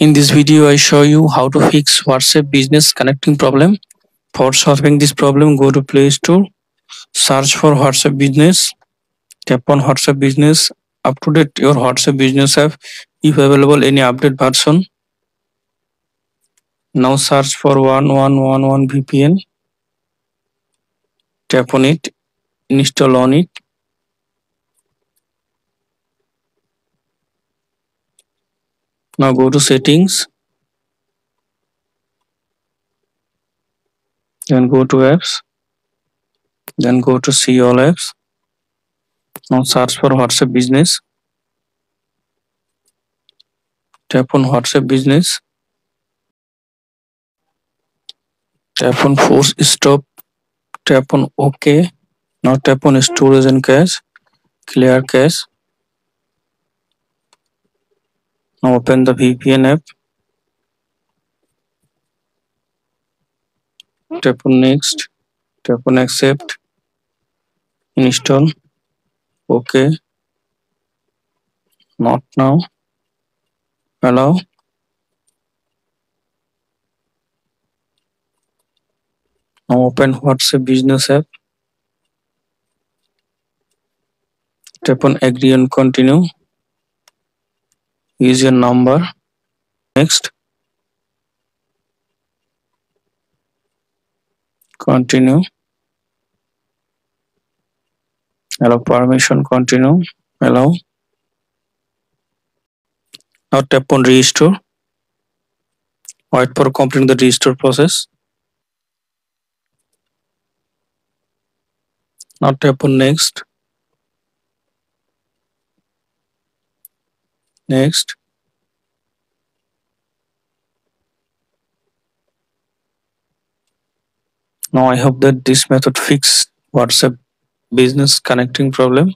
In this video, I show you how to fix WhatsApp business connecting problem. For solving this problem, go to Play Store, search for WhatsApp business, tap on WhatsApp business, up to date your WhatsApp business app if available any update version. Now search for 1111 VPN, tap on it, install on it. Now go to settings, then go to apps, then go to see all apps. Now search for WhatsApp business. Tap on WhatsApp business. Tap on force stop. Tap on OK. Now tap on storage and cache. Clear cache. Open the VPN app. Tap on next. Tap on accept. Install. OK. Not now. Allow. Now open WhatsApp business app. Tap on agree and continue. Use your number. Next. Continue. Allow permission. Continue. Allow. Now tap on restore. Wait for completing the restore process. Now tap on next. Next. Now I hope that this method fix WhatsApp business connecting problem.